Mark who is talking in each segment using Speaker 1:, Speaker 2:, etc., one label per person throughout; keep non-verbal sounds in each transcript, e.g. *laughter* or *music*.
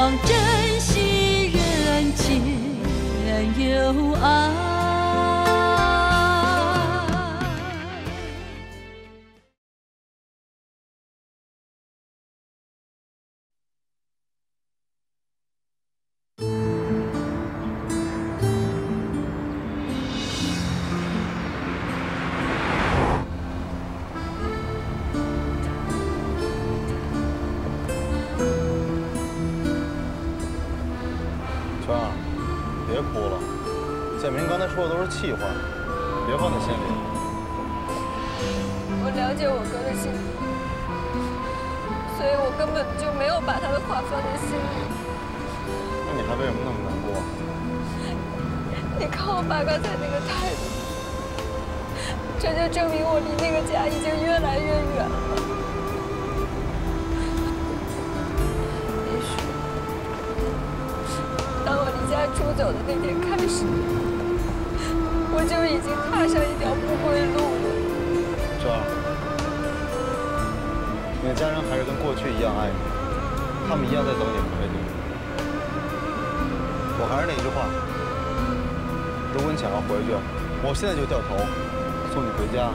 Speaker 1: 这气话，别放在心里。
Speaker 2: 我了解我哥的性格，所以我根本就没有把他的话放在心里。
Speaker 1: 那你还为什么那么难过？
Speaker 2: 你看我爸刚才那个态度，这就证明我离那个家已经越来越远了。也许，当我离家出走的那天开始，我就已经踏上一条不归路了。
Speaker 1: 圈儿，你的家人还是跟过去一样爱你，他们一样在等你回来。我还是那句话，如果你想要回去，我现在就掉头送你回家。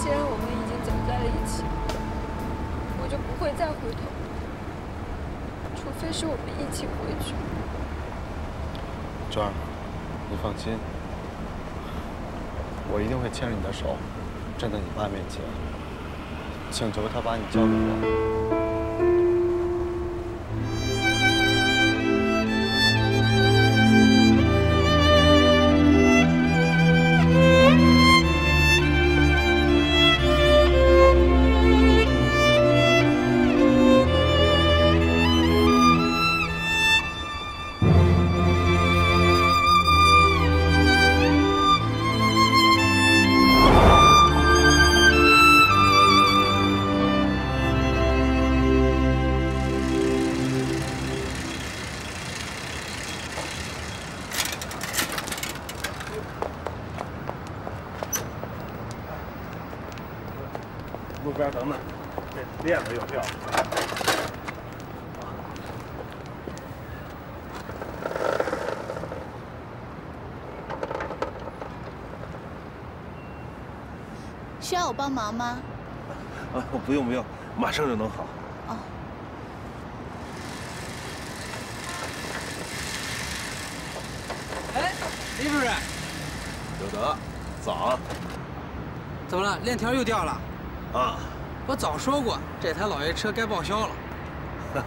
Speaker 2: 既然我们已经走在了一起，我就不会再回头，除非是我们一起回去。
Speaker 1: 娟儿，你放心，我一定会牵着你的手，站在你爸面前，请求他把你交给我。
Speaker 3: 路边等等，这链子又掉了。
Speaker 4: 需要我帮忙吗？
Speaker 3: 啊，不用不用，马上就能好。
Speaker 4: 哦，
Speaker 5: 哎，李主任，
Speaker 3: 有德，早
Speaker 5: 怎么了？链条又掉了？
Speaker 3: 啊！
Speaker 5: 我早说过，这台老爷车该报销了。*laughs*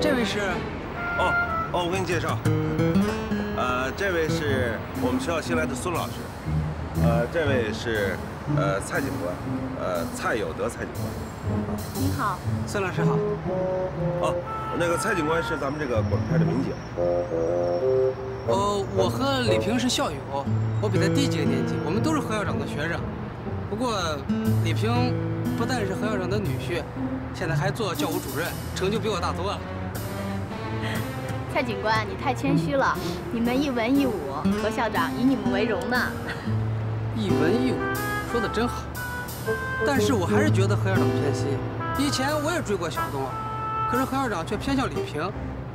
Speaker 5: 这位是？
Speaker 3: 哦哦，我给你介绍，呃，这位是我们学校新来的孙老师，呃，这位是呃蔡警官，呃蔡有德蔡警官。
Speaker 4: 你好，
Speaker 5: 孙老师好。
Speaker 3: 哦，那个蔡警官是咱们这个管派的民警。
Speaker 5: 呃，我和李平是校友，我比他低几个年级，我们都是何校长的学生。不过，李平不但是何校长的女婿，现在还做教务主任，成就比我大多了。
Speaker 4: 蔡警官，你太谦虚了。你们一文一武，何校长以你们为荣呢。
Speaker 5: 一文一武，说的真好。但是我还是觉得何校长偏心。以前我也追过小东，可是何校长却偏向李平，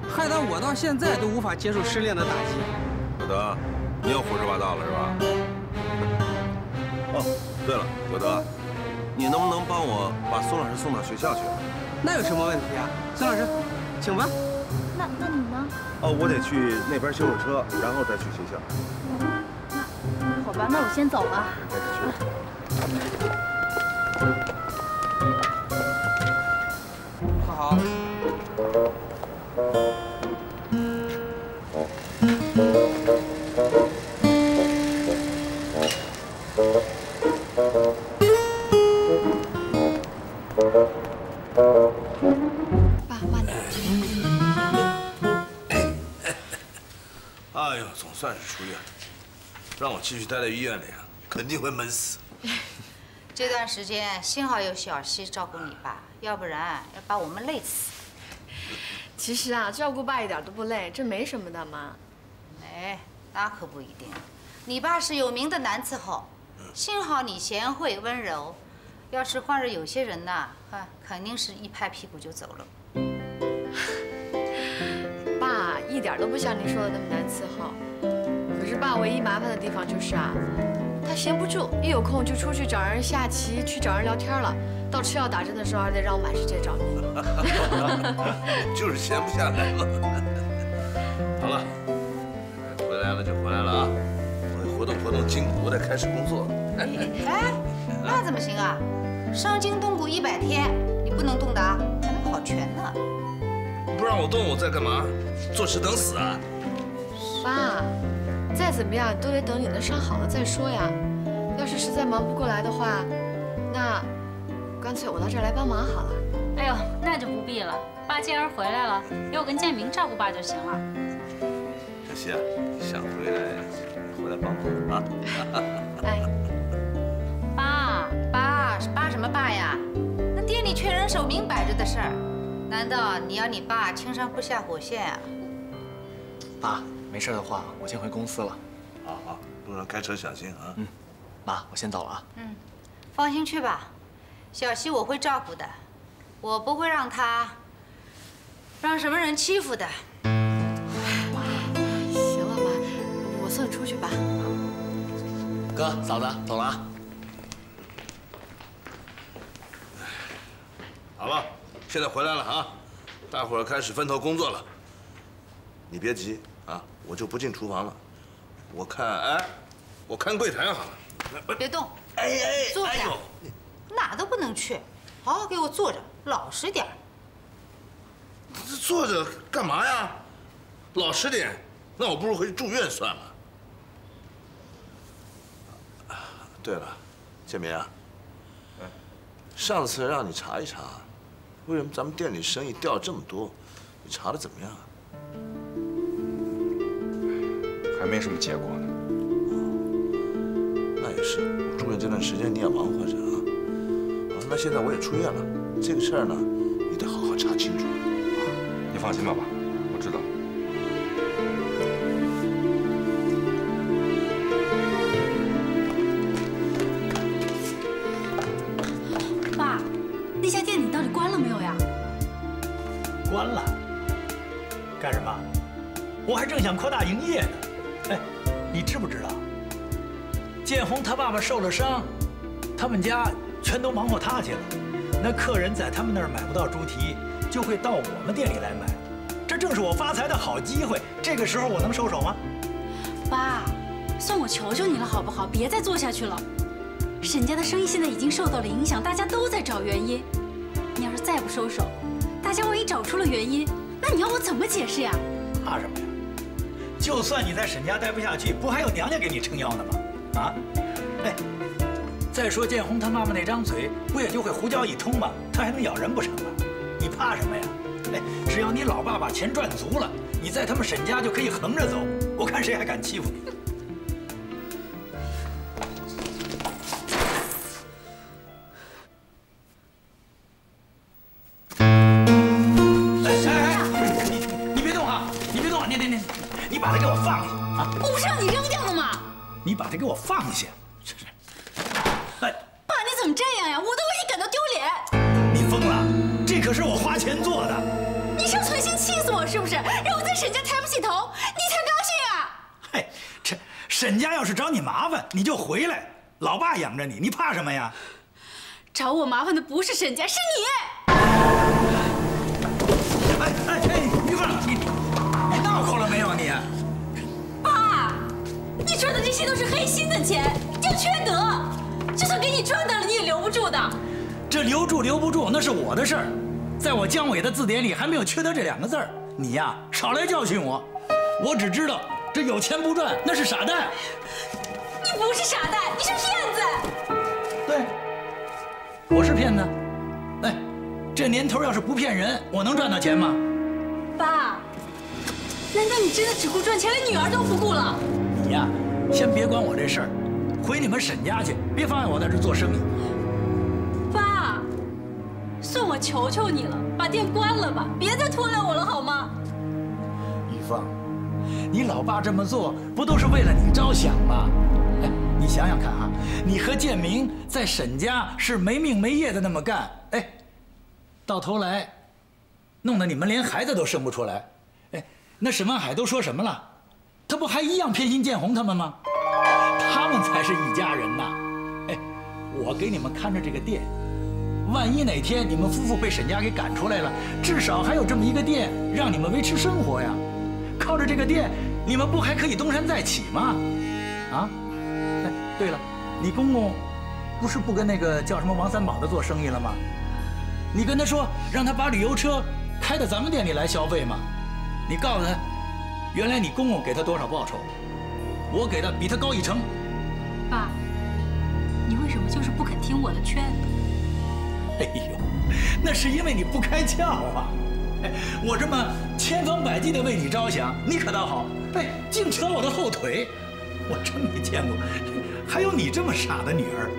Speaker 5: 害得我到现在都无法接受失恋的打击。
Speaker 3: 小德，你又胡说八道了是吧？哦，对了，小德，你能不能帮我把孙老师送到学校去？
Speaker 5: 那有什么问题啊？孙老师，请吧。
Speaker 4: 那那你呢？
Speaker 3: 哦，我得去那边修修车，然后再去学校。
Speaker 4: 好吧，那我先走了。
Speaker 6: 继续待在医院里啊，肯定会闷死。*laughs*
Speaker 7: 这段时间幸好有小西照顾你爸，要不然要把我们累死。*laughs*
Speaker 8: 其实啊，照顾爸一点都不累，这没什么的嘛。
Speaker 7: 哎，那可不一定。你爸是有名的男伺候，幸好你贤惠温柔。要是换了有些人呐，哈，肯定是一拍屁股就走了。*laughs*
Speaker 8: 爸一点都不像你说的那么难伺候。爸唯一麻烦的地方就是啊，他闲不住，一有空就出去找人下棋，去找人聊天了。到吃药打针的时候，还得让我满世界找你。*laughs* *laughs*
Speaker 6: 就是闲不下来嘛。好了，回来了就回来了啊，我活动活动筋骨，我得开始工作了。
Speaker 7: 哎，*laughs* 那怎么行啊？伤筋动骨一百天，你不能动的啊，还能跑全呢。
Speaker 6: 不让我动，我在干嘛？坐吃等死啊？
Speaker 8: 爸，再怎么样都得等你的伤好了再说呀。要是实在忙不过来的话，那干脆我到这儿来帮忙好了。
Speaker 9: 哎呦，那就不必了。爸既然回来了，有我跟建明照顾爸就行了。
Speaker 6: 小希啊，想回来回来帮忙啊。
Speaker 8: 哎，
Speaker 7: 爸爸是爸什么爸呀？那店里缺人手，明摆着的事儿。难道你要你爸轻伤不下火线啊？
Speaker 10: 爸，没事的话，我先回公司了。
Speaker 6: 好好，路上开车小心啊。
Speaker 10: 嗯，妈，我先走了啊。
Speaker 7: 嗯，放心去吧，小希我会照顾的，我不会让他让什么人欺负的。
Speaker 8: 妈行了，妈，我送你出去吧。
Speaker 10: 哥，嫂子，走了啊。
Speaker 6: 好了，现在回来了啊，大伙儿开始分头工作了。你别急啊，我就不进厨房了，我看哎，我看柜台好了。
Speaker 7: 别动，
Speaker 6: 哎哎，
Speaker 7: 坐下哪都不能去，好好给我坐着，老实点儿。
Speaker 6: 这坐着干嘛呀？老实点，那我不如回去住院算了。对了，建明啊，上次让你查一查，为什么咱们店里生意掉这么多，你查的怎么样啊？
Speaker 11: 还没什么结果呢。
Speaker 6: 那也是，我住院这段时间你也忙活着啊。好，那现在我也出院了，这个事儿呢，你得好好查清楚。
Speaker 11: 你放心吧，爸，我知道。
Speaker 9: 爸，那家店你到底关了没有呀？
Speaker 12: 关了，干什么？我还正想扩大营业呢。哎，你知不知道？建红他爸爸受了伤，他们家全都忙活他去了。那客人在他们那儿买不到猪蹄，就会到我们店里来买。这正是我发财的好机会。这个时候我能收手吗？
Speaker 9: 爸，算我求求你了好不好？别再做下去了。沈家的生意现在已经受到了影响，大家都在找原因。你要是再不收手，大家万一找出了原因，那你要我怎么解释呀？
Speaker 12: 怕什么呀？就算你在沈家待不下去，不还有娘家给你撑腰呢吗？啊？哎，再说建红他妈妈那张嘴，不也就会胡椒一通吗？他还能咬人不成吗？你怕什么呀？哎，只要你老爸把钱赚足了，你在他们沈家就可以横着走。我看谁还敢欺负你？你就回来。老爸养着你，你怕什么呀？
Speaker 9: 找我麻烦的不是沈家，是你。
Speaker 12: 哎哎哎，玉凤，你你闹够了没有你？
Speaker 9: 爸，你赚的这些都是黑心的钱，叫缺德。就算给你赚到了，你也留不住的。
Speaker 12: 这留住留不住那是我的事儿，在我姜伟的字典里还没有“缺德”这两个字儿。你呀，少来教训我。我只知道这有钱不赚那是傻蛋。
Speaker 9: 你不是傻蛋，你是骗子。
Speaker 12: 对，我是骗子。哎，这年头要是不骗人，我能赚到钱吗？
Speaker 9: 爸，难道你真的只顾赚钱，连女儿都不顾了？
Speaker 12: 你呀，先别管我这事儿，回你们沈家去，别妨碍我在这做生意。
Speaker 9: 爸，算我求求你了，把店关了吧，别再拖累我了，好吗？
Speaker 12: 玉凤，你老爸这么做，不都是为了你着想吗？你想想看哈，你和建明在沈家是没命没业的那么干，哎，到头来，弄得你们连孩子都生不出来。哎，那沈万海都说什么了？他不还一样偏心建红他们吗？他们才是一家人呐！哎，我给你们看着这个店，万一哪天你们夫妇被沈家给赶出来了，至少还有这么一个店让你们维持生活呀。靠着这个店，你们不还可以东山再起吗？啊？哎，对了，你公公不是不跟那个叫什么王三宝的做生意了吗？你跟他说，让他把旅游车开到咱们店里来消费吗？你告诉他，原来你公公给他多少报酬，我给的比他高一成。
Speaker 9: 爸，你为什么就是不肯听我的劝呢？
Speaker 12: 哎呦，那是因为你不开窍啊！哎，我这么千方百计的为你着想，你可倒好，哎，净扯我的后腿。我真没见过，还有你这么傻的女儿。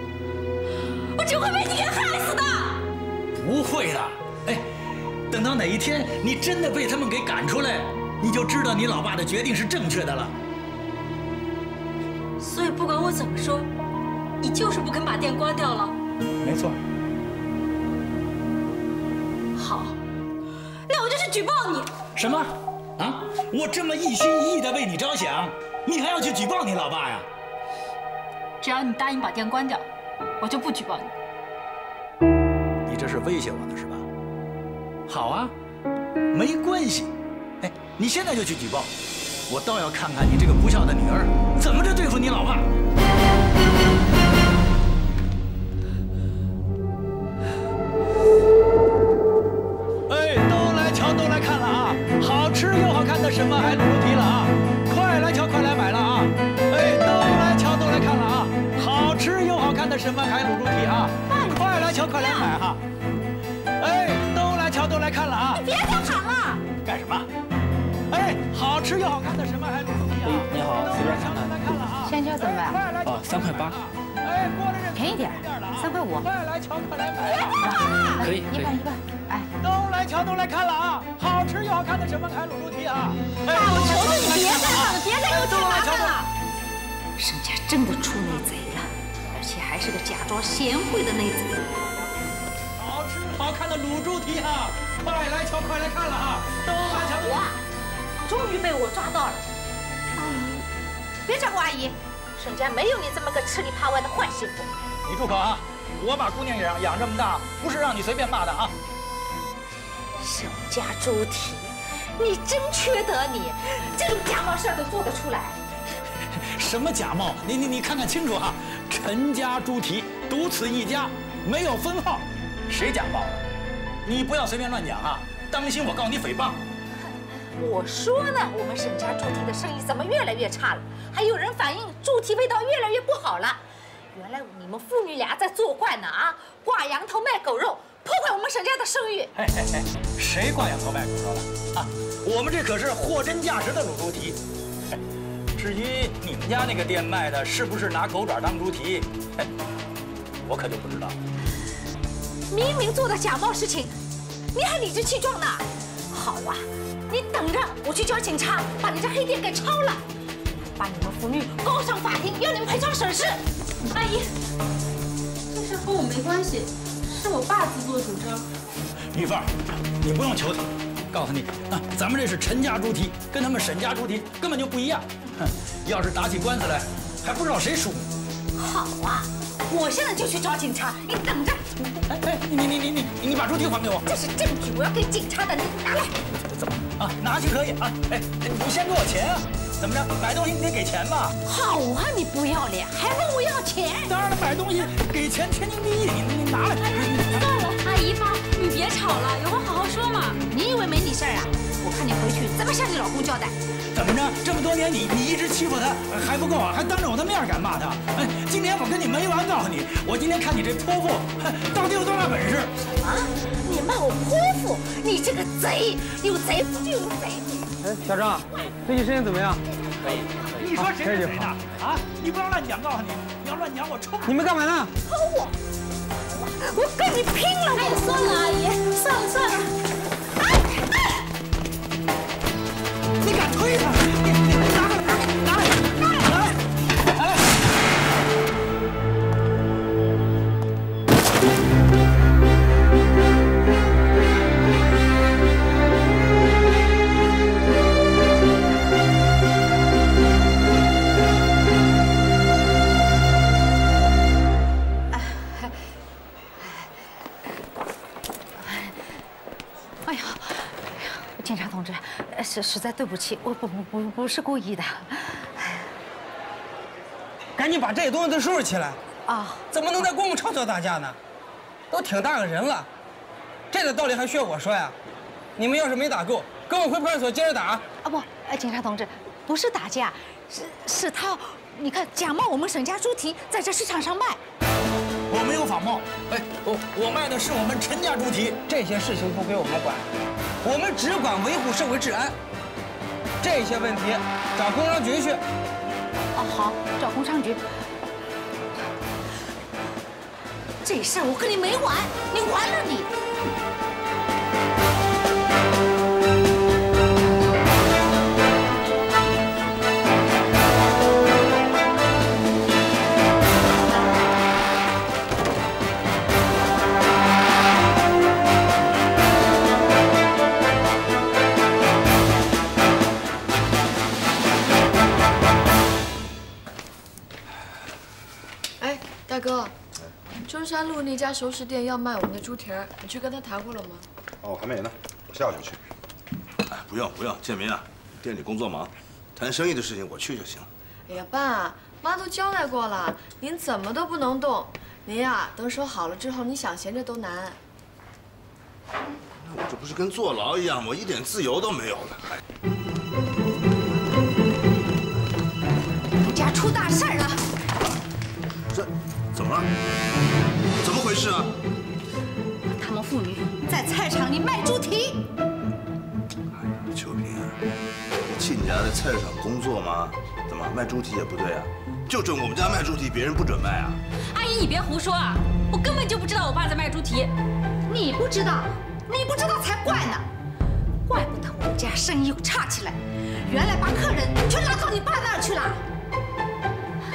Speaker 9: 我只会被你给害死的。
Speaker 12: 不会的，哎，等到哪一天你真的被他们给赶出来，你就知道你老爸的决定是正确的了。
Speaker 9: 所以不管我怎么说，你就是不肯把店关掉了。
Speaker 12: 没错。
Speaker 9: 好，那我就去举报你。
Speaker 12: 什么？啊？我这么一心一意的为你着想，你还要去举报你老爸呀？
Speaker 9: 只要你答应把店关掉，我就不举报你。
Speaker 12: 你这是威胁我呢是吧？好啊，没关系。哎，你现在就去举报，我倒要看看你这个不孝的女儿怎么着对付你老爸。哎，都来瞧，都来看了啊！好吃又好看的什么还卤猪什么海卤猪蹄啊！快来瞧，快来买哈！哎，都来瞧，都来看了啊！
Speaker 9: 你别再喊了！
Speaker 12: 干什么？哎，好吃又好看的什么海卤猪蹄啊！
Speaker 10: 你好，随便看看。
Speaker 7: 香蕉怎么办？
Speaker 10: 哦，三块八。
Speaker 12: 哎，过来这
Speaker 7: 便宜点，三块五。
Speaker 12: 快来瞧，快来买！
Speaker 10: 别喊了可以，
Speaker 7: 一半一半。哎，
Speaker 12: 都来瞧，都来看了啊！好吃又好看的什么海卤猪蹄啊！
Speaker 9: 爸，我求求你别再喊了，别再给我添麻烦了。
Speaker 7: 沈家真的出内贼是个假装贤惠的内子。
Speaker 12: 好吃好看的卤猪蹄啊！快来瞧，快来看了啊！都来瞧，
Speaker 7: 哇，终于被我抓到了。阿姨，别叫我阿姨，沈家没有你这么个吃里扒外的坏媳妇。
Speaker 12: 你住口啊！我把姑娘养养这么大，不是让你随便骂的啊！
Speaker 7: 沈家猪蹄，你真缺德！你这种假冒事儿都做得出来？*laughs*
Speaker 12: 什么假冒？你你你看看清楚哈！陈家猪蹄独此一家，没有分号，谁假冒的？你不要随便乱讲啊！当心我告你诽谤！
Speaker 7: 我说呢，我们沈家猪蹄的生意怎么越来越差了？还有人反映猪蹄味道越来越不好了。原来你们父女俩在作怪呢啊！挂羊头卖狗肉，破坏我们沈家的声誉。
Speaker 12: 嘿嘿嘿，谁挂羊头卖狗肉了啊？我们这可是货真价实的卤猪蹄。嘿至于你们家那个店卖的是不是拿狗爪当猪蹄，嘿我可就不知道了。
Speaker 7: 明明做的假冒事情，你还理直气壮呢？好啊，你等着，我去叫警察把你这黑店给抄了，把你们父女告上法庭，要你们赔偿损失。阿姨，这
Speaker 9: 事和我没关系，是我爸自作主张。
Speaker 12: 玉凤，你不用求他，告诉你啊，咱们这是陈家猪蹄，跟他们沈家猪蹄根本就不一样。哼，要是打起官司来，还不知道谁输。
Speaker 7: 好啊，我现在就去找警察，你等着。
Speaker 12: 哎哎，你你你你你把猪蹄还给我。
Speaker 7: 这是证据，我要给警察的，你拿来。
Speaker 12: 怎么啊？拿去可以啊。哎，你先给我钱啊。怎么着？买东西你得给钱吧？
Speaker 7: 好啊，你不要脸，还问我要钱？
Speaker 12: 当然了，买东西给钱天经地义。你你拿来。
Speaker 9: 哎呀，算了，阿姨妈，你别吵了，有话好好说嘛。
Speaker 7: 你以为没你事儿啊？我看你回去怎么向你老公交代？
Speaker 12: 怎么着？这么多年你你一直欺负他还不够啊？还当着我的面敢骂他？哎，今天我跟你没完！告诉你，我今天看你这泼妇到底有多大本事？
Speaker 7: 什么？你骂我泼妇？你这个贼！有贼夫就有贼女。
Speaker 13: 哎，小张，最近生意怎么样？
Speaker 12: 可以。你说谁是谁呢？啊！你不要乱讲，告诉你，你要乱讲我抽。
Speaker 13: 你们干嘛呢？
Speaker 7: 抽我！我跟你拼了！
Speaker 9: 哎，算了，阿姨，算了算了。
Speaker 7: 实实在对不起，我不不不不是故意的。
Speaker 13: 赶紧把这些东西都收拾起来
Speaker 7: 啊！
Speaker 13: 怎么能在公共场所打架呢？都挺大个人了，这个道理还需要我说呀？你们要是没打够，跟我回派出所接着打。
Speaker 7: 啊不，哎，警察同志，不是打架，是是他，你看假冒我们沈家猪蹄在这市场上卖。
Speaker 12: 我没有仿冒，哎，我我卖的是我们陈家猪蹄，
Speaker 13: 这些事情不归我们管，我们只管维护社会治安。这些问题找工商局去。
Speaker 7: 哦，好，找工商局。这事我跟你没完，你完了你！
Speaker 8: 家熟食店要卖我们的猪蹄儿，你去跟他谈过了吗？
Speaker 11: 哦，还没呢，我下午就去。
Speaker 6: 哎，不用不用，建民啊，店里工作忙，谈生意的事情我去就行了。
Speaker 8: 哎呀，爸妈都交代过了，您怎么都不能动。您呀，等手好了之后，你想闲着都难。
Speaker 6: 那我这不是跟坐牢一样吗？我一点自由都没有了。哎，
Speaker 7: 你家出大事儿了！
Speaker 6: 这怎么了？怎么回事啊？
Speaker 7: 他们父女在菜场里卖猪蹄。
Speaker 6: 哎呀秋萍啊，你亲家在菜市场工作吗？怎么卖猪蹄也不对啊？就准我们家卖猪蹄，别人不准卖啊？
Speaker 9: 阿姨，你别胡说啊！我根本就不知道我爸在卖猪蹄。
Speaker 7: 你不知道，你不知道才怪呢！怪不得我们家生意又差起来，原来把客人全拉到你爸那儿去了。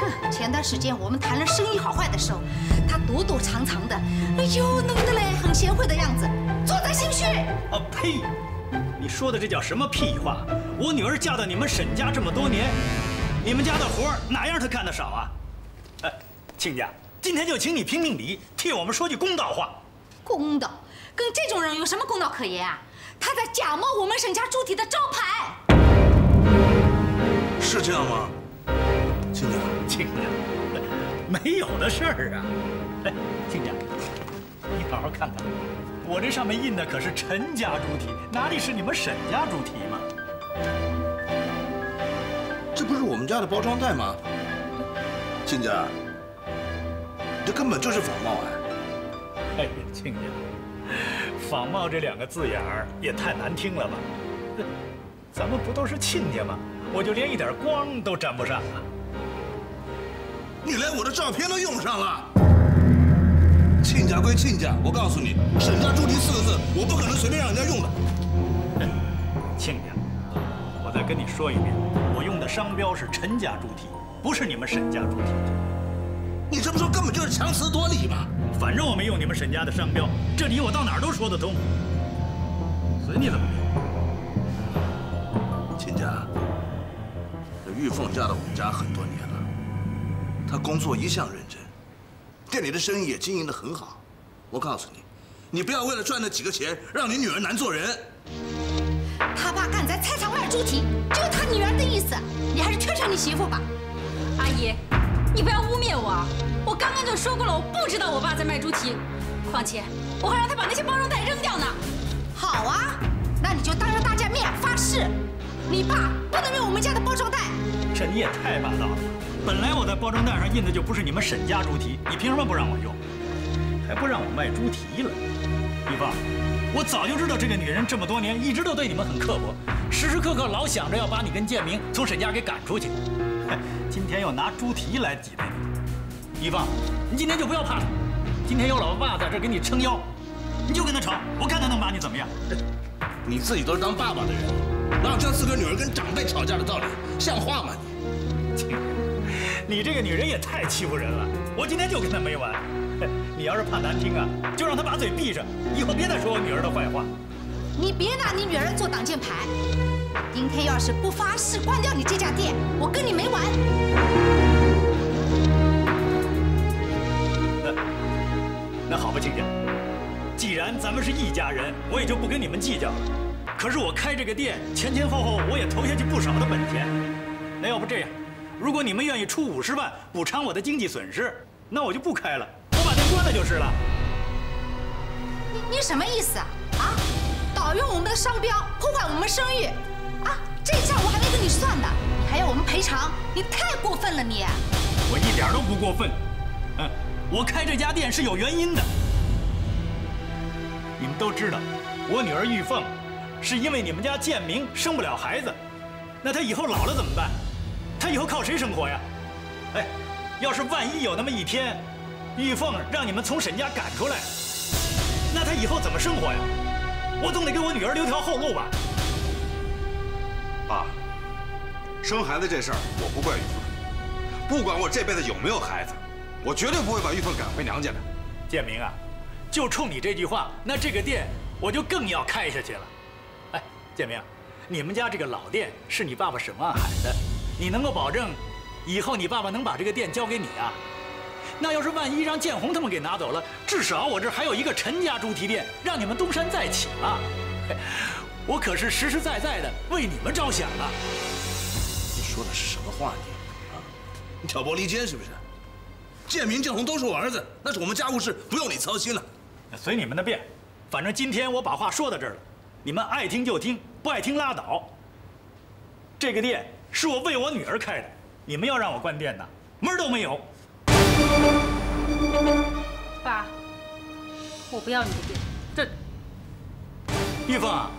Speaker 7: 哼，前段时间我们谈了生意好坏的时候，他躲躲藏藏的，哎呦，弄得嘞很贤惠的样子，做贼心虚。
Speaker 12: 啊呸！你说的这叫什么屁话？我女儿嫁到你们沈家这么多年，你们家的活儿哪样她干得少啊？哎，亲家，今天就请你评评理，替我们说句公道话。
Speaker 7: 公道？跟这种人有什么公道可言啊？他在假冒我们沈家猪蹄的招牌。
Speaker 6: 是这样吗？亲家，
Speaker 12: 亲家，没有的事儿啊！哎，亲家，你好好看看，我这上面印的可是陈家猪蹄，哪里是你们沈家猪蹄嘛？
Speaker 6: 这不是我们家的包装袋吗？亲家，这根本就是仿冒啊
Speaker 12: 哎！呀，亲家，仿冒这两个字眼儿也太难听了吧？咱们不都是亲家吗？我就连一点光都沾不上啊！
Speaker 6: 你连我的照片都用上了。亲家归亲家，我告诉你，沈家猪蹄四个字，我不可能随便让人家用的。
Speaker 12: 亲家，我再跟你说一遍，我用的商标是陈家猪蹄，不是你们沈家猪蹄。
Speaker 6: 你这么说根本就是强词夺理嘛！
Speaker 12: 反正我没用你们沈家的商标，这理我到哪儿都说得通，随你怎么
Speaker 6: 用。亲家，这玉凤嫁到我们家很多年了，她工作一向认真，店里的生意也经营得很好。我告诉你，你不要为了赚那几个钱，让你女儿难做人。
Speaker 7: 他爸敢在菜场卖猪蹄，就是他女儿的意思。你还是劝劝你媳妇吧。
Speaker 9: 阿姨，你不要污蔑我，我刚刚就说过了，我不知道我爸在卖猪蹄。况且我还让他把那些包装袋扔掉呢。
Speaker 7: 好啊，那你就当着大家面发誓，你爸不能用我们家的包装袋。
Speaker 12: 这你也太霸道了！本来我在包装袋上印的就不是你们沈家猪蹄，你凭什么不让我用？还不让我卖猪蹄了？玉凤，我早就知道这个女人这么多年一直都对你们很刻薄，时时刻刻老想着要把你跟建明从沈家给赶出去。*laughs* 今天又拿猪蹄来挤兑你，玉凤，你今天就不要怕他。今天有老爸在这给你撑腰，你就跟他吵，我看他能把你怎么样。*laughs*
Speaker 6: 你自己都是当爸爸的人，哪有将自个女儿跟长辈吵架的道理？像话吗
Speaker 12: 你？你这个女人也太欺负人了！我今天就跟她没完。你要是怕难听啊，就让她把嘴闭上，以后别再说我女儿的坏话。
Speaker 7: 你别拿你女儿做挡箭牌。今天要是不发誓关掉你这家店，我跟你没完。
Speaker 12: 那那好吧，亲家，既然咱们是一家人，我也就不跟你们计较了。可是我开这个店前前后后我也投下去不少的本钱。那要不这样，如果你们愿意出五十万补偿我的经济损失，那我就不开了。我把店关了就是了。
Speaker 7: 你你什么意思啊？啊，盗用我们的商标，破坏我们声誉，啊，这账我还没跟你算呢，你还要我们赔偿？你太过分了你！
Speaker 12: 我一点都不过分，嗯，我开这家店是有原因的。你们都知道，我女儿玉凤，是因为你们家建明生不了孩子，那她以后老了怎么办？她以后靠谁生活呀？哎，要是万一有那么一天。玉凤让你们从沈家赶出来，那他以后怎么生活呀？我总得给我女儿留条后路吧。
Speaker 11: 爸，生孩子这事儿我不怪玉凤，不管我这辈子有没有孩子，我绝对不会把玉凤赶回娘家的。
Speaker 12: 建明啊，就冲你这句话，那这个店我就更要开下去了。哎，建明，你们家这个老店是你爸爸沈万海的，你能够保证以后你爸爸能把这个店交给你啊？那要是万一让建红他们给拿走了，至少我这还有一个陈家猪蹄店，让你们东山再起了。*laughs* 我可是实实在在的为你们着想啊！
Speaker 6: 你说的是什么话你？啊，你挑拨离间是不是？建明、建红都是我儿子，那是我们家务事，不用你操心了。
Speaker 12: 随你们的便，反正今天我把话说到这儿了，你们爱听就听，不爱听拉倒。这个店是我为我女儿开的，你们要让我关店呢，门儿都没有。
Speaker 9: 爸，我不要你的店。
Speaker 12: 这，玉凤，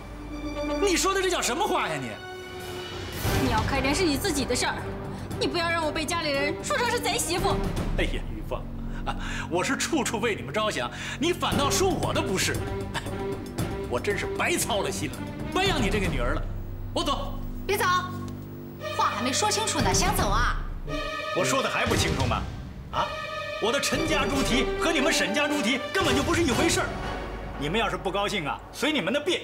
Speaker 12: 你说的这叫什么话呀你？
Speaker 9: 你要开店是你自己的事儿，你不要让我被家里人说成是贼媳妇。
Speaker 12: 哎呀，玉凤，啊，我是处处为你们着想，你反倒说我的不是，*laughs* 我真是白操了心了，白养你这个女儿了。我走。
Speaker 7: 别走，话还没说清楚呢，想走啊？
Speaker 12: 我说的还不清楚吗？啊，我的陈家猪蹄和你们沈家猪蹄根本就不是一回事儿。你们要是不高兴啊，随你们的便。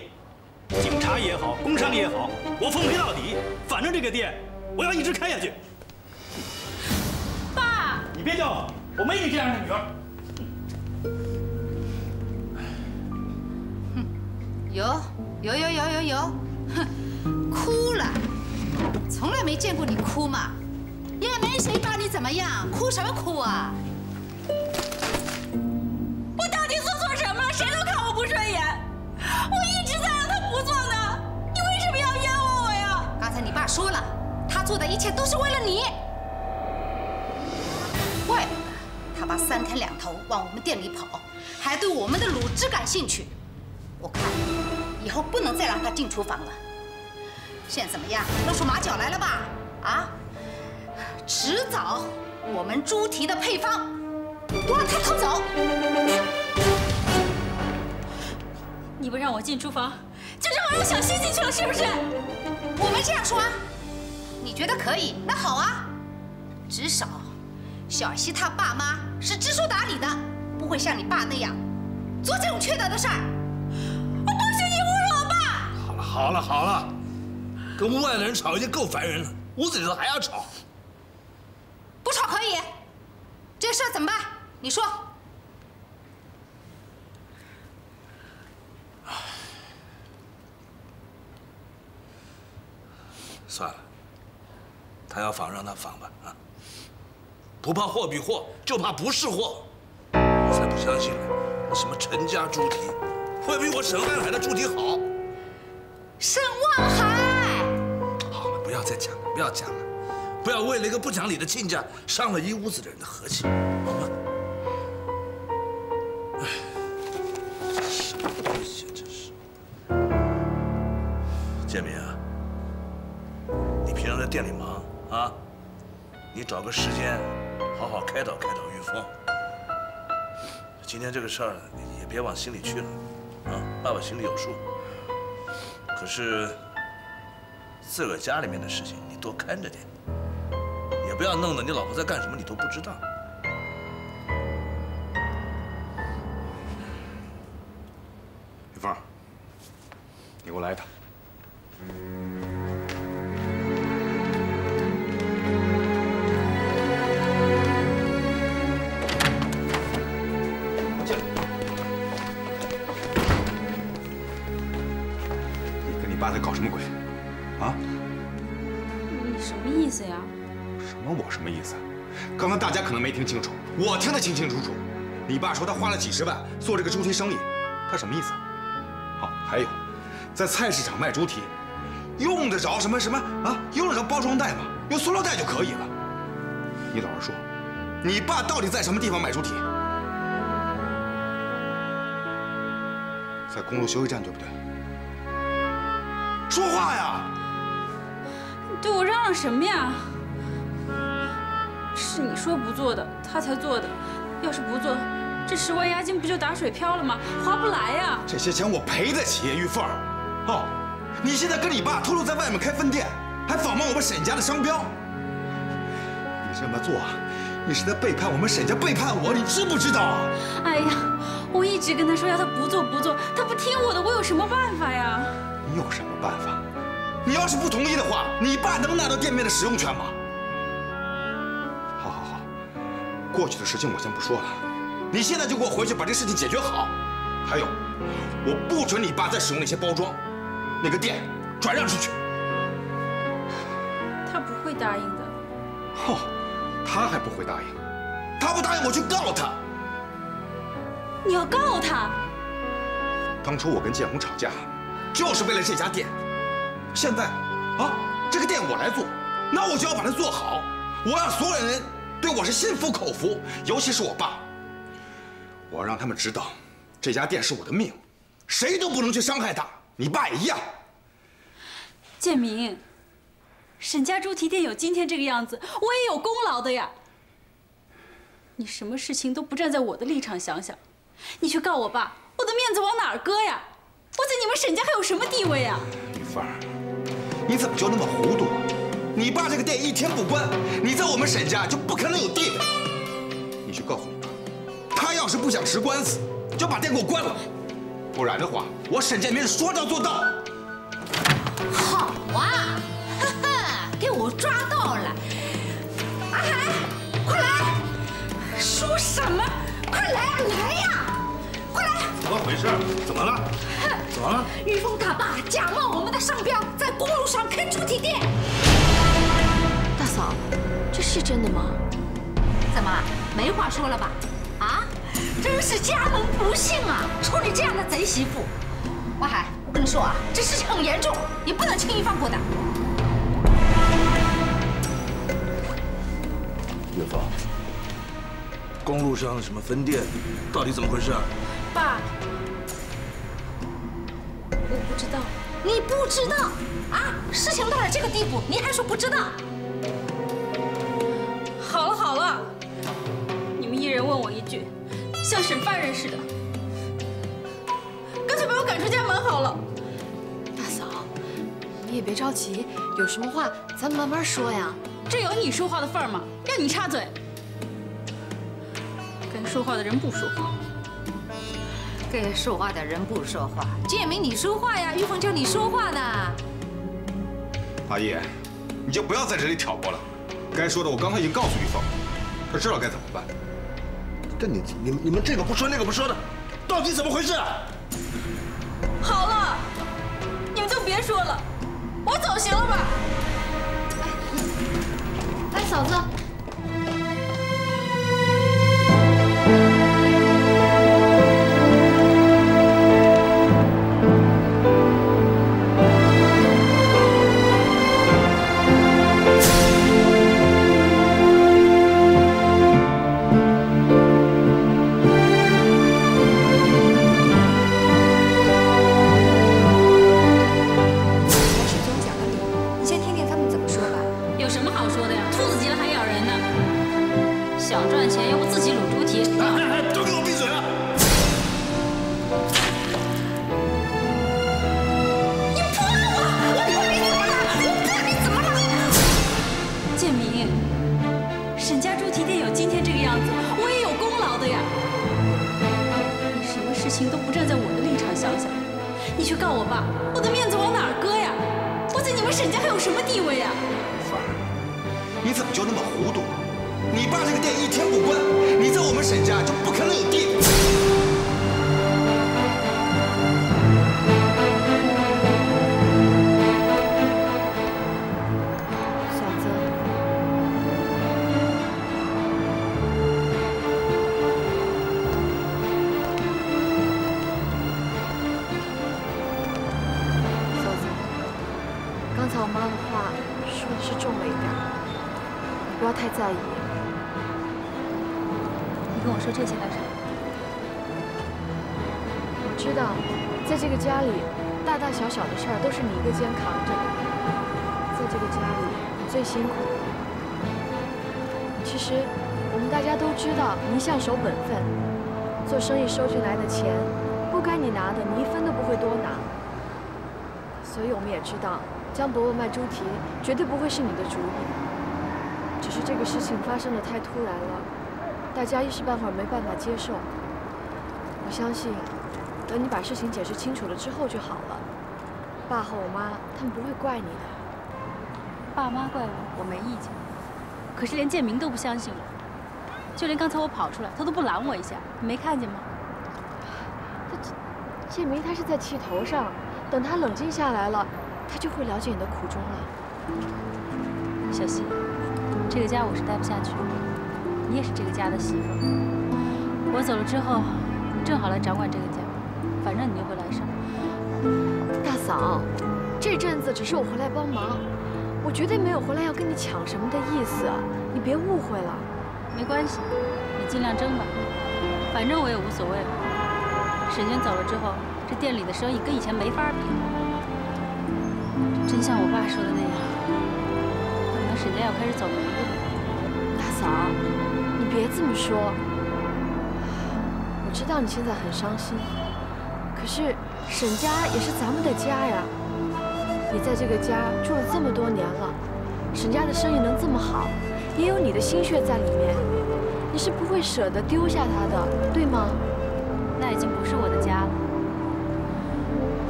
Speaker 12: 警察也好，工商也好，我奉陪到底。反正这个店，我要一直开下去。
Speaker 9: 爸，
Speaker 12: 你别叫我，我没你这样的女儿。
Speaker 7: 哼，有，有有有有有，哼，哭了，从来没见过你哭嘛。也没谁把你怎么样，哭什么哭啊？
Speaker 9: 我到底做错什么了？谁都看我不顺眼。我一直在让他不做呢，你为什么要冤枉我呀？
Speaker 7: 刚才你爸说了，他做的一切都是为了你。怪不得他把三天两头往我们店里跑，还对我们的卤汁感兴趣。我看以后不能再让他进厨房了。现在怎么样？露出马脚来了吧？啊？迟早，我们猪蹄的配方都让他偷走。
Speaker 9: 你不让我进厨房，就这么让小西进去了，是不是？
Speaker 7: 我没这样说啊。你觉得可以？那好啊。至少，小西他爸妈是知书达理的，不会像你爸那样做这种缺德的事儿。我不许你侮辱我爸！
Speaker 6: 好了好了好了，跟屋外的人吵已经够烦人了，屋子里头还要吵。
Speaker 7: 不吵可以，这事儿怎么办？你说。
Speaker 6: 算了，他要仿让他仿吧啊！不怕货比货，就怕不是货。我才不相信呢，什么陈家猪蹄会比我沈万海的猪蹄好？
Speaker 7: 沈万海，
Speaker 6: 不要再讲了，不要讲了，不要为了一个不讲理的亲家伤了一屋子的人的和气，好吗？哎，什么东西这是？建明啊，你平常在店里忙啊，你找个时间好好开导开导玉凤。今天这个事儿也别往心里去了，啊，爸爸心里有数。可是自个家里面的事情，你多看着点，也不要弄得你老婆在干什么你都不知道。
Speaker 11: 说他花了几十万做这个猪蹄生意，他什么意思？好，还有，在菜市场卖猪蹄，用得着什么什么啊？用得着包装袋吗？用塑料袋就可以了。你老实说，你爸到底在什么地方买猪蹄？在公路休息站，对不对？说话呀！
Speaker 9: 你对我嚷嚷什么呀？是你说不做的，他才做的。要是不做，这十万押金不就打水漂了吗？划不来呀！
Speaker 11: 这些钱我赔得起，玉凤儿。哦，你现在跟你爸偷偷在外面开分店，还仿冒我们沈家的商标。你这么做，你是在背叛我们沈家，背叛我，你知不知道啊？
Speaker 9: 哎呀，我一直跟他说要他不做不做，他不听我的，我有什么办法呀？
Speaker 11: 你有什么办法？你要是不同意的话，你爸能拿到店面的使用权吗？好好好，过去的事情我先不说了，你现在就给我回去把这事情解决好。还有，我不准你爸再使用那些包装，那个店转让出去。
Speaker 9: 他不会答应的。
Speaker 11: 哦，他还不会答应？他不答应，我去告他。
Speaker 9: 你要告他？
Speaker 11: 当初我跟建红吵架，就是为了这家店。现在，啊，这个店我来做，那我就要把它做好。我要所有人对我是心服口服，尤其是我爸。我要让他们知道，这家店是我的命，谁都不能去伤害它。你爸也一样。
Speaker 9: 建明，沈家猪蹄店有今天这个样子，我也有功劳的呀。你什么事情都不站在我的立场想想，你去告我爸，我的面子往哪儿搁呀？我在你们沈家还有什么地位呀？
Speaker 11: 玉凤，你怎么就那么糊涂？你爸这个店一天不关，你在我们沈家就不可能有地位。你去告诉你爸，他要是不想吃官司，就把店给我关了。不然的话，我沈建民说到做到。
Speaker 7: 好啊，哈哈，给我抓到了！阿海，快来！说什么？快来啊，来呀！快来！
Speaker 6: 怎么回事？怎么了？*laughs* 怎么了？
Speaker 7: 玉峰他爸假冒我们的商标，在公路上开猪蹄店。
Speaker 8: 大嫂，这是真的吗？
Speaker 7: 怎么没话说了吧？啊，真是家门不幸啊！出你这样的贼媳妇，王海，我跟你说啊，这事情很严重，你不能轻易放过的。
Speaker 6: 岳芳，公路上什么分店，到底怎么回事啊？
Speaker 9: 爸，我不知道。
Speaker 7: 你不知道啊？事情到了这个地步，你还说不知道？
Speaker 9: 好了好了，你们一人问我一句，像审犯人似的，干脆把我赶出家门好了。
Speaker 8: 大嫂，你也别着急，有什么话咱们慢慢说呀。
Speaker 9: 这有你说话的份儿吗？让你插嘴？跟说话的人不说话。
Speaker 7: 跟说话的人不说话。建明，你说话呀！玉凤叫你说话呢。
Speaker 11: 阿姨，你就不要在这里挑拨了。该说的我刚才已经告诉玉凤，她知道该怎么办。
Speaker 6: 这你你们你们这个不说那个不说的，到底怎么回事啊？
Speaker 14: 好了，你们就别说了，我走行了吧？
Speaker 8: 哎，嫂子。
Speaker 9: 情都不站在我的立场想想，你去告我爸，我的面子往哪儿搁呀？我在你们沈家还有什么地位呀？
Speaker 11: 凡儿，你怎么就那么糊涂？你爸这个店一天不关，你在我们沈家就不可能有地位。
Speaker 8: 小小的事儿都是你一个肩扛着，在这个家里你最辛苦。其实，我们大家都知道，你一向守本分，做生意收进来的钱，不该你拿的，你一分都不会多拿。所以我们也知道，江伯伯卖猪蹄绝对不会是你的主意。只是这个事情发生的太突然了，大家一时半会儿没办法接受。我相信，等你把事情解释清楚了之后就好了。爸和我妈他们不会怪你的。
Speaker 9: 爸妈怪我，我没意见。可是连建明都不相信我，就连刚才我跑出来，他都不拦我一下，你没看见吗？
Speaker 8: 建明他是在气头上，等他冷静下来了，他就会了解你的苦衷了。
Speaker 9: 小溪，这个家我是待不下去了，你也是这个家的媳妇。我走了之后，你正好来掌管这个家，反正你又会来上。
Speaker 8: 大嫂，这阵子只是我回来帮忙，我绝对没有回来要跟你抢什么的意思，你别误会了。
Speaker 9: 没关系，你尽量争吧，反正我也无所谓了。沈娟走了之后，这店里的生意跟以前没法比。真像我爸说的那样，可能沈家要开始走霉路了。
Speaker 8: 大嫂，你别这么说。我知道你现在很伤心，可是沈家也是咱们的家呀。你在这个家住了这么多年了，沈家的生意能这么好，也有你的心血在里面，你是不会舍得丢下他的，对吗？
Speaker 9: 那已经不是我的家了。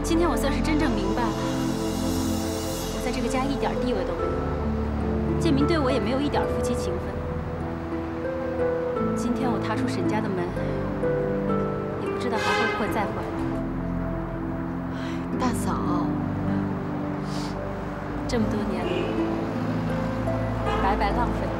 Speaker 9: 今天我算是真正明白了，我在这个家一点地位都没有，建明对我也没有一点夫妻情分。今天我踏出沈家的门，也不知道还会不会再回来。
Speaker 8: 大嫂，
Speaker 9: 这么多年白白浪费。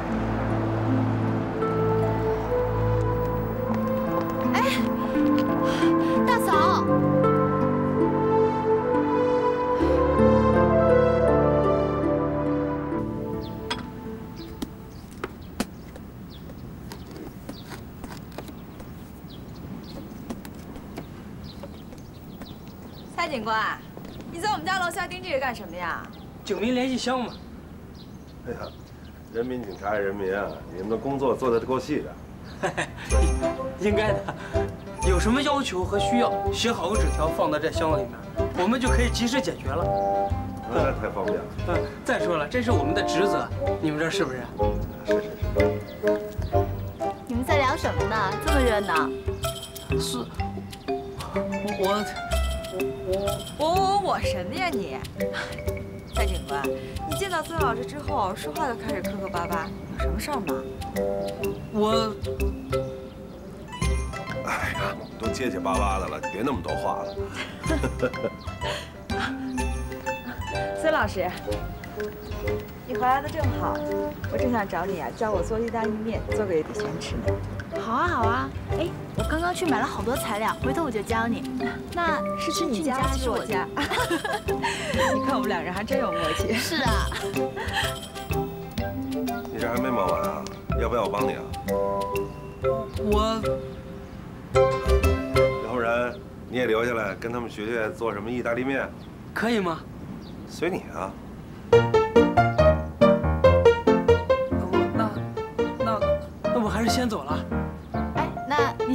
Speaker 14: 警官，你在我们家楼下盯这个干什么呀？
Speaker 13: 警民联系箱嘛。
Speaker 3: 哎呀，人民警察爱人民啊，你们的工作做得够细的。
Speaker 13: 应该的。有什么要求和需要，写好个纸条放到这箱子里面，我们就可以及时解决了。
Speaker 3: 那太方便了。
Speaker 13: 嗯，再说了，这是我们的职责，你们这是不是？
Speaker 5: 我
Speaker 15: 什么呀你？蔡警官，你见到孙老师之后，说话都开始磕磕巴巴，有什么事儿吗？
Speaker 5: 我，
Speaker 3: 哎呀，都结结巴巴的了，别那么多话了。*laughs*
Speaker 15: 孙老师，你回来的正好，我正想找你啊，教我做意大利面，做给李轩吃呢。
Speaker 4: 好啊好啊，哎，我刚刚去买了好多材料，回头我就教你。*laughs* 那
Speaker 15: 是去你家还是我家？*laughs* 你看我们两人还真有默契。
Speaker 4: 是啊。
Speaker 3: 你这还没忙完啊？要不要我帮你啊？
Speaker 5: 我，
Speaker 3: 要不然你也留下来跟他们学学做什么意大利面，
Speaker 5: 可以吗？
Speaker 3: 随你啊。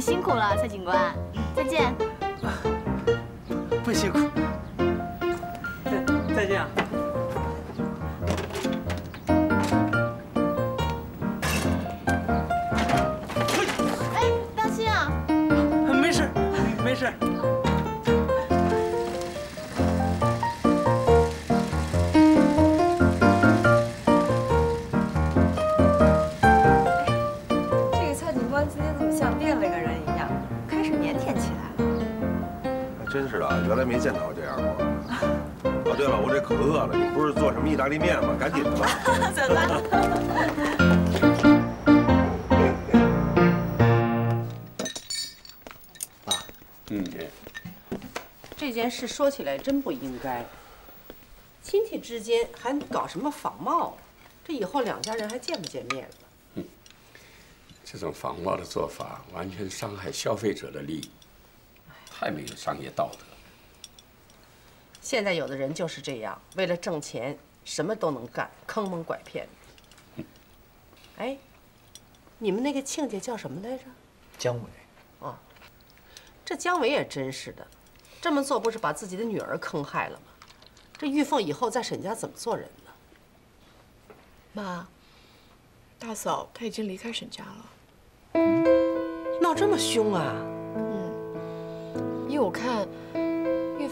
Speaker 4: 辛苦了，蔡警官，再见。*laughs*
Speaker 5: 不辛苦。再再见啊。
Speaker 15: 来
Speaker 3: 没见到这样过。哦，对了，我这可饿了，你不是做什么意大利面吗？赶紧的吧。*laughs*
Speaker 15: 走 *laughs* 吧。
Speaker 16: 嗯，
Speaker 17: 这件事说起来真不应该，亲戚之间还搞什么仿冒？这以后两家人还见不见面了？
Speaker 16: 这种仿冒的做法完全伤害消费者的利益，太没有商业道德。
Speaker 17: 现在有的人就是这样，为了挣钱，什么都能干，坑蒙拐骗。哎，你们那个亲家叫什么来着？
Speaker 10: 姜伟，
Speaker 17: 哦，这姜伟也真是的，这么做不是把自己的女儿坑害了吗？这玉凤以后在沈家怎么做人呢？
Speaker 8: 妈，大嫂她已经离开沈家了。
Speaker 17: 闹这么凶啊？
Speaker 8: 嗯，依我看，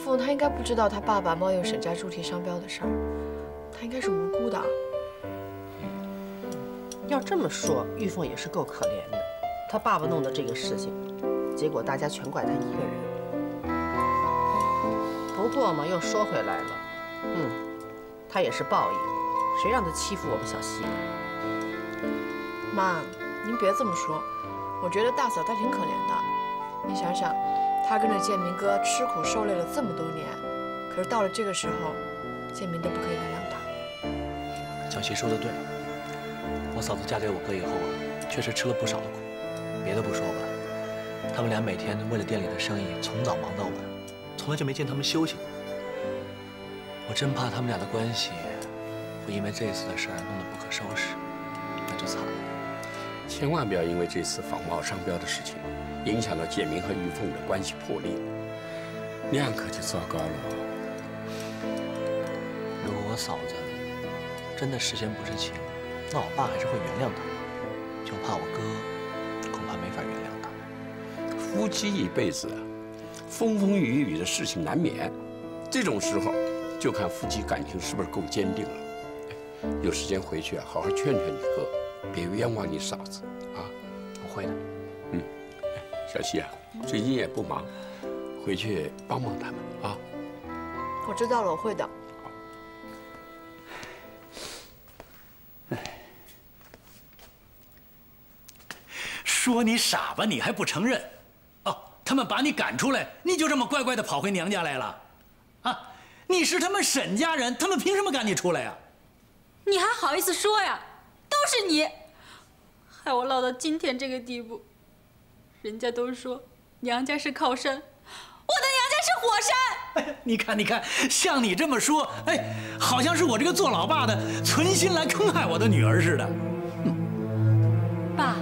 Speaker 8: 玉凤她应该不知道她爸爸冒用沈家猪蹄商标的事儿，她应该是无辜的。
Speaker 17: 要这么说，玉凤也是够可怜的。她爸爸弄的这个事情，结果大家全怪她一个人。不过嘛，又说回来了，嗯，她也是报应，谁让她欺负我们小西？
Speaker 8: 妈，您别这么说，我觉得大嫂她挺可怜的。你想想，她跟着建明哥吃苦受累了这么多年，可是到了这个时候，建明都不可以原谅他。
Speaker 10: 小琪说的对，我嫂子嫁给我哥以后啊，确实吃了不少的苦。别的不说吧，他们俩每天为了店里的生意从早忙到晚，从来就没见他们休息过。我真怕他们俩的关系会因为这次的事儿弄得不可收拾，那就惨了。
Speaker 16: 千万不要因为这次仿冒商标的事情，影响到建明和玉凤的关系破裂，那样可就糟糕了。
Speaker 10: 如果我嫂子真的事先不知情，那我爸还是会原谅她，就怕我哥恐怕没法原谅她。
Speaker 16: 夫妻一辈子，风风雨雨的事情难免，这种时候就看夫妻感情是不是够坚定了。哎有时间回去啊，好好劝劝你哥，别冤枉你嫂子啊。
Speaker 10: 我会的。
Speaker 16: 小西啊，最近也不忙，回去帮帮他们啊。
Speaker 8: 我知道了，我会的。
Speaker 12: 说你傻吧，你还不承认？哦，他们把你赶出来，你就这么乖乖的跑回娘家来了？啊，你是他们沈家人，他们凭什么赶你出来呀？
Speaker 9: 你还好意思说呀？都是你，害我落到今天这个地步。人家都说娘家是靠山，我的娘家是火山。
Speaker 12: 哎 *laughs* 你看，你看，像你这么说，哎，好像是我这个做老爸的存心来坑害我的女儿似的。
Speaker 9: 爸，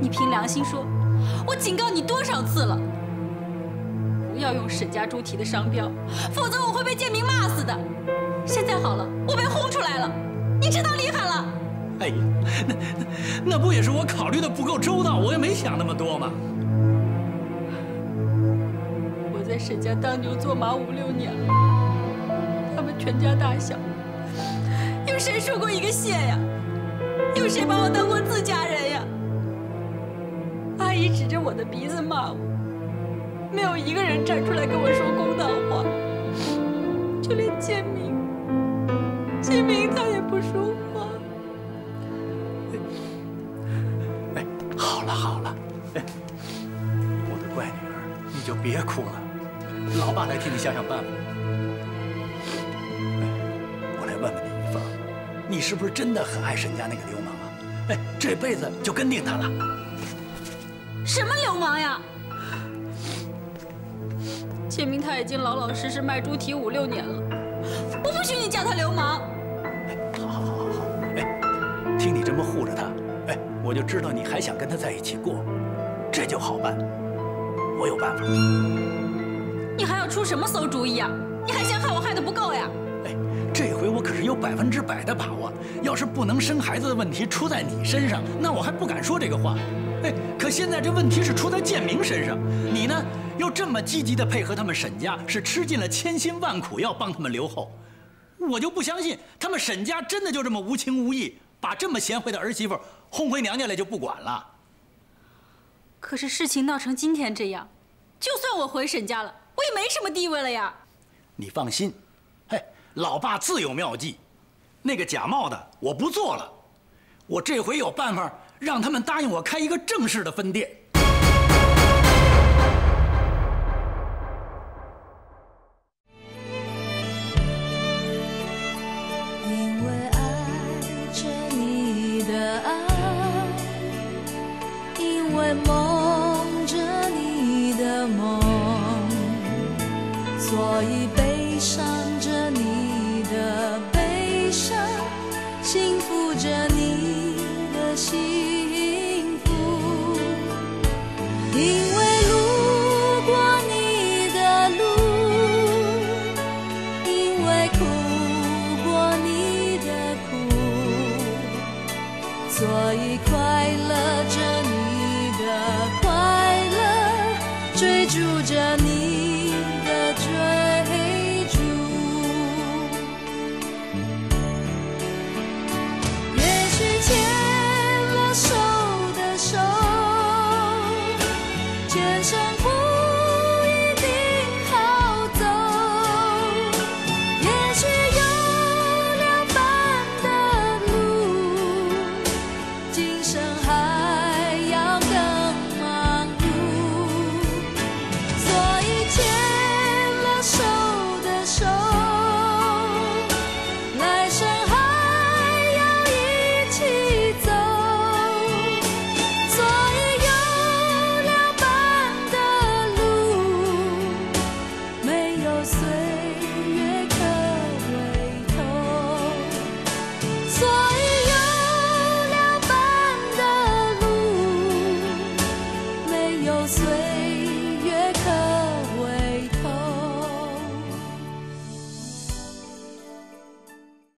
Speaker 9: 你凭良心说，我警告你多少次了，不要用沈家猪蹄的商标，否则我会被建明骂死的。现在好了，我被轰出来了，你知道厉害了。
Speaker 18: 哎呀，那那那不也是我考虑的不够周到，我也没想那么多嘛。
Speaker 2: 我在沈家当牛做马五六年了，他们全家大小，有谁说过一个谢呀？有谁把我当过自家人呀？阿姨指着我的鼻子骂我，没有一个人站出来跟我说公道话，就连建明，建明他也不说
Speaker 18: 好了好了，哎，*laughs* 我的乖女儿，你就别哭了，老爸来替你想想办法。哎我来问问你一凤，你是不是真的很爱沈家那个流氓啊？哎，这辈子就跟定他了。
Speaker 2: 什么流氓呀？建明他已经老老实实卖猪蹄五六年了，我不许你叫他流氓。
Speaker 18: 好好好好好，哎，听你这么护着他，哎，我就知道你还想跟他在一起过，这就好办。我有办法。
Speaker 2: 你还要出什么馊主意啊？你还嫌害我害得不够呀？
Speaker 18: 哎，这回我可是有百分之百的把握，要是不能生孩子的问题出在你身上，那我还不敢说这个话。哎，可现在这问题是出在建明身上，你呢又这么积极的配合他们沈家，是吃尽了千辛万苦要帮他们留后，我就不相信他们沈家真的就这么无情无义，把这么贤惠的儿媳妇轰回娘家来就不管了。
Speaker 2: 可是事情闹成今天这样，就算我回沈家了，我也没什么地位了呀。
Speaker 18: 你放心，嘿，老爸自有妙计，那个假冒的我不做了，我这回有办法让他们答应我开一个正式的分店。